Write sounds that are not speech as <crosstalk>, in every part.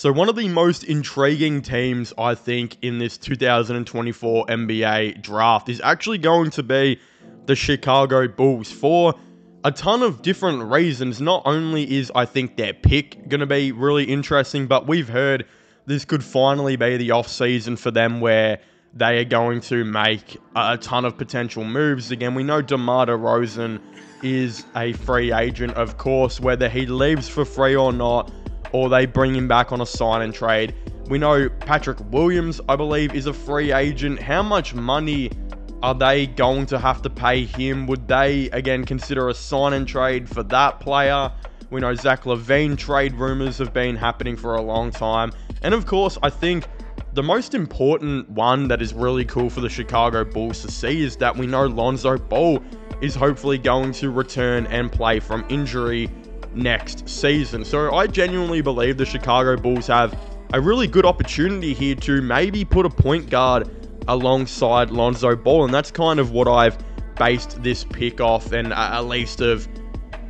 So one of the most intriguing teams, I think, in this 2024 NBA draft is actually going to be the Chicago Bulls for a ton of different reasons. Not only is, I think, their pick going to be really interesting, but we've heard this could finally be the off-season for them where they are going to make a ton of potential moves. Again, we know DeMar DeRozan is a free agent, of course, whether he leaves for free or not, or they bring him back on a sign and trade. We know Patrick Williams, I believe, is a free agent. How much money are they going to have to pay him? Would they, again, consider a sign and trade for that player? We know Zach LaVine trade rumors have been happening for a long time. And of course, I think the most important one that is really cool for the Chicago Bulls to see is that we know Lonzo Ball is hopefully going to return and play from injury next season. So I genuinely believe the Chicago Bulls have a really good opportunity here to maybe put a point guard alongside Lonzo Ball, and that's kind of what I've based this pick off, and uh, at least of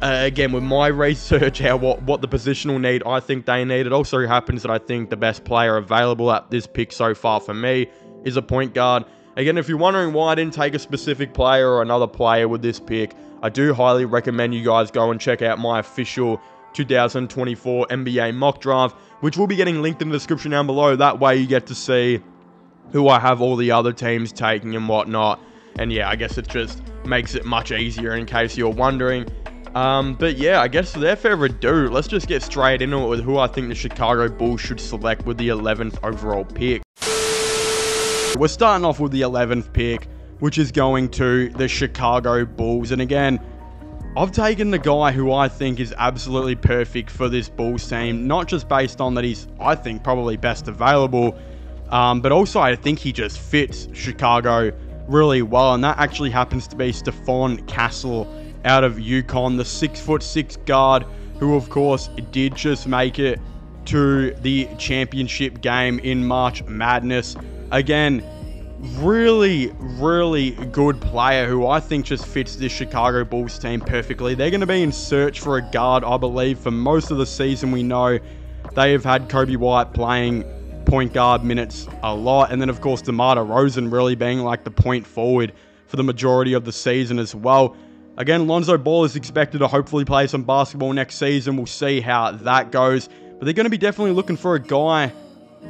uh, again with my <laughs> research, how what what the positional need I think they need. It also happens that I think the best player available at this pick so far for me is a point guard. Again, if you're wondering why I didn't take a specific player or another player with this pick, I do highly recommend you guys go and check out my official 2024 NBA mock draft, which will be getting linked in the description down below. That way you get to see who I have all the other teams taking and whatnot. And yeah, I guess it just makes it much easier in case you're wondering. Um, but yeah, I guess without further ado, let's just get straight into it with who I think the Chicago Bulls should select with the 11th overall pick. We're starting off with the 11th pick, which is going to the Chicago Bulls. And again, I've taken the guy who I think is absolutely perfect for this Bulls team, not just based on that he's, I think, probably best available, um, but also I think he just fits Chicago really well. And that actually happens to be Stephon Castle out of UConn, the six foot six guard, who of course did just make it to the championship game in March Madness. Again, really, really good player who I think just fits this Chicago Bulls team perfectly. They're going to be in search for a guard, I believe, for most of the season. We know they have had Coby White playing point guard minutes a lot. And then, of course, DeMar DeRozan really being like the point forward for the majority of the season as well. Again, Lonzo Ball is expected to hopefully play some basketball next season. We'll see how that goes. But they're going to be definitely looking for a guy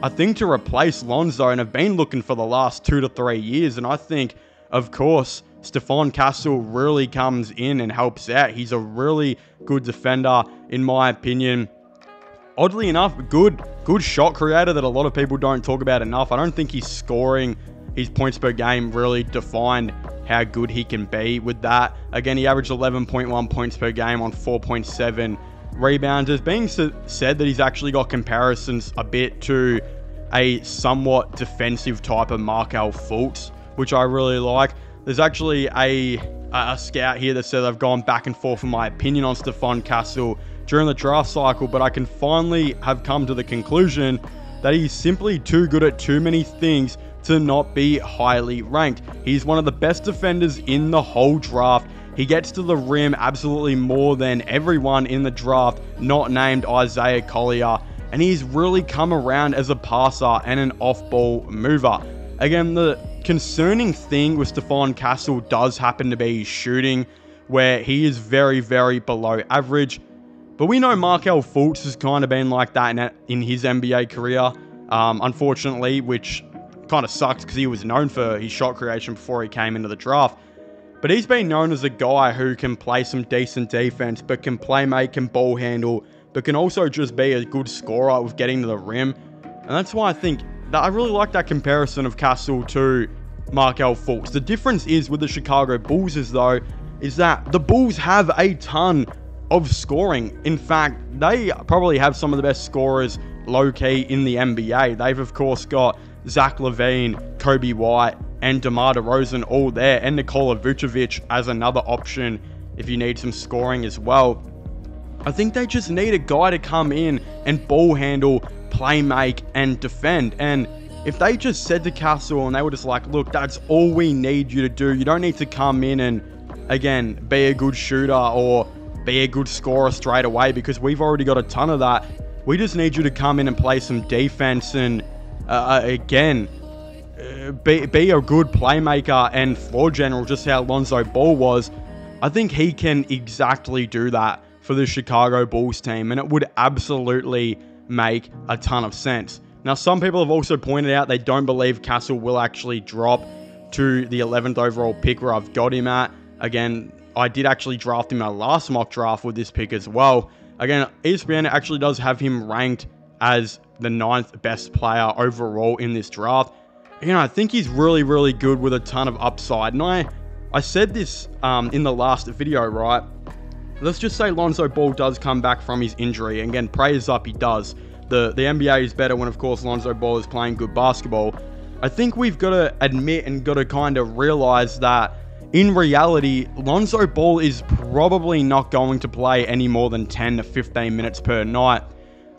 I think to replace Lonzo and have been looking for the last two to three years. And I think, of course, Stephon Castle really comes in and helps out. He's a really good defender, in my opinion. Oddly enough, good good shot creator that a lot of people don't talk about enough. I don't think he's scoring his points per game really defined how good he can be with that. Again, he averaged 11.1 points per game on 4.7 rebounds. There's being said that he's actually got comparisons a bit to a somewhat defensive type of Markelle Fultz, which I really like. There's actually a, a scout here that said I've gone back and forth in my opinion on Stephon Castle during the draft cycle, but I can finally have come to the conclusion that he's simply too good at too many things to not be highly ranked. He's one of the best defenders in the whole draft he gets to the rim absolutely more than everyone in the draft, not named Isaiah Collier, and he's really come around as a passer and an off ball mover. Again, the concerning thing with Stephon Castle does happen to be shooting, where he is very, very below average. But we know Markelle Fultz has kind of been like that in, in his NBA career, um, unfortunately, which kind of sucks because he was known for his shot creation before he came into the draft. But he's been known as a guy who can play some decent defense, but can play make, can ball handle, but can also just be a good scorer with getting to the rim. And that's why I think that I really like that comparison of Castle to Markelle Fultz. The difference is with the Chicago Bulls is though, is that the Bulls have a ton of scoring. In fact, they probably have some of the best scorers low key in the NBA. They've of course got Zach LaVine, Coby White, and DeMar DeRozan all there, and Nikola Vucevic as another option if you need some scoring as well. I think they just need a guy to come in and ball handle, play make, and defend. And if they just said to Castle and they were just like, look, that's all we need you to do. You don't need to come in and, again, be a good shooter or be a good scorer straight away because we've already got a ton of that. We just need you to come in and play some defense and, uh, uh again, Uh, be, be a good playmaker and floor general, just how Lonzo Ball was. I think he can exactly do that for the Chicago Bulls team, and it would absolutely make a ton of sense. Now, some people have also pointed out they don't believe Castle will actually drop to the 11th overall pick where I've got him at. Again, I did actually draft him in my last mock draft with this pick as well. Again, ESPN actually does have him ranked as the ninth best player overall in this draft. You know, I think he's really, really good with a ton of upside. And I, I said this um, in the last video, right? Let's just say Lonzo Ball does come back from his injury. And again, praise up, he does. The, the NBA is better when, of course, Lonzo Ball is playing good basketball. I think we've got to admit and got to kind of realize that in reality, Lonzo Ball is probably not going to play any more than 10 to 15 minutes per night,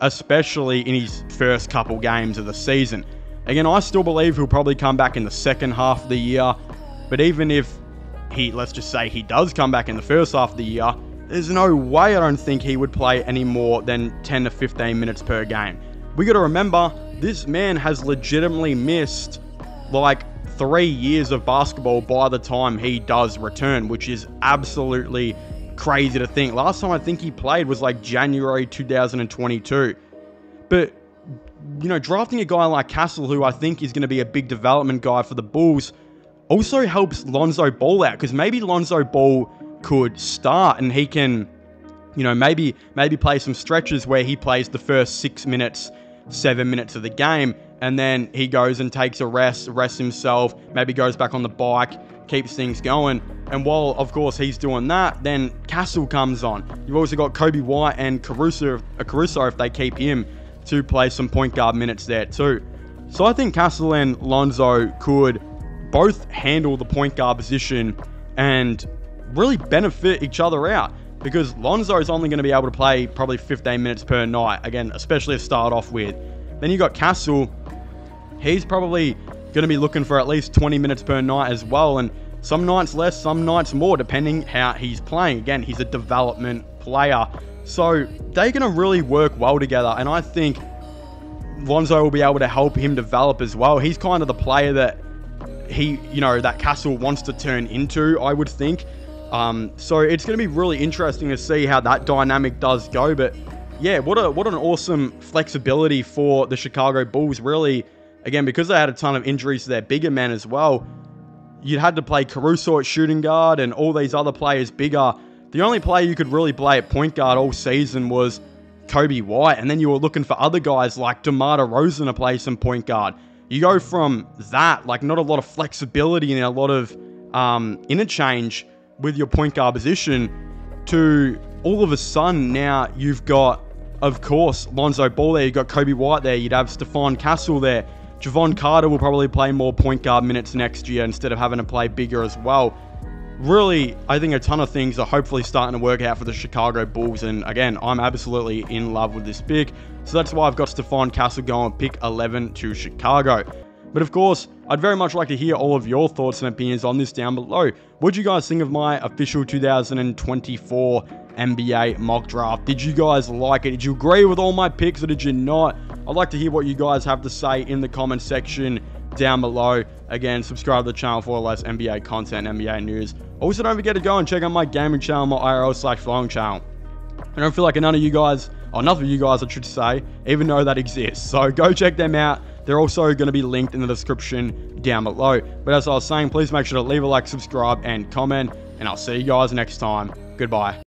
especially in his first couple games of the season. Again, I still believe he'll probably come back in the second half of the year, but even if he, let's just say he does come back in the first half of the year, there's no way I don't think he would play any more than 10 to 15 minutes per game. We got to remember, this man has legitimately missed like three years of basketball by the time he does return, which is absolutely crazy to think. Last time I think he played was like January 2022. But, you know, drafting a guy like Castle, who I think is going to be a big development guy for the Bulls, also helps Lonzo Ball out because maybe Lonzo Ball could start and he can, you know, maybe maybe play some stretches where he plays the first six minutes, seven minutes of the game, and then he goes and takes a rest, rests himself, maybe goes back on the bike, keeps things going. And while, of course, he's doing that, then Castle comes on. You've also got Coby White and Caruso, Caruso if they keep him to play some point guard minutes there too. So I think Castle and Lonzo could both handle the point guard position and really benefit each other out because Lonzo is only going to be able to play probably 15 minutes per night, again, especially to start off with. Then you got Castle, he's probably going to be looking for at least 20 minutes per night as well, and some nights less, some nights more, depending how he's playing. Again, he's a development player, so they're going to really work well together, and I think Lonzo will be able to help him develop as well. He's kind of the player that he, you know, that Castle wants to turn into, I would think. Um, so it's going to be really interesting to see how that dynamic does go. But yeah, what a what an awesome flexibility for the Chicago Bulls. Really, again, because they had a ton of injuries to their bigger men as well. You had to play Caruso at shooting guard and all these other players bigger. The only player you could really play at point guard all season was Coby White, and then you were looking for other guys like DeMar DeRozan to play some point guard. You go from that, like not a lot of flexibility and a lot of um, interchange with your point guard position to all of a sudden now you've got, of course, Lonzo Ball there, you've got Coby White there, you'd have Stephon Castle there. Jevon Carter will probably play more point guard minutes next year instead of having to play bigger as well. Really, I think a ton of things are hopefully starting to work out for the Chicago Bulls. And again, I'm absolutely in love with this pick. So that's why I've got Stephon Castle going pick 11 to Chicago. But of course, I'd very much like to hear all of your thoughts and opinions on this down below. What do you guys think of my official 2024 NBA mock draft? Did you guys like it? Did you agree with all my picks or did you not? I'd like to hear what you guys have to say in the comment section down below. Again, subscribe to the channel for less NBA content, NBA news. Also, don't forget to go and check out my gaming channel, my IRL slash vlogging channel. I don't feel like none of you guys, or enough of you guys, I should say, even know that exists. So go check them out. They're also going to be linked in the description down below. But as I was saying, please make sure to leave a like, subscribe, and comment. And I'll see you guys next time. Goodbye.